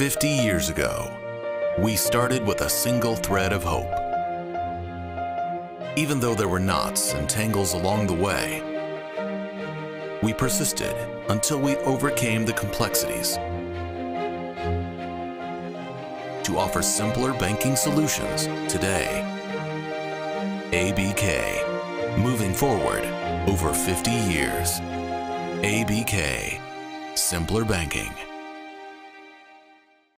50 years ago, we started with a single thread of hope. Even though there were knots and tangles along the way, we persisted until we overcame the complexities to offer simpler banking solutions today. ABK, moving forward over 50 years. ABK, simpler banking.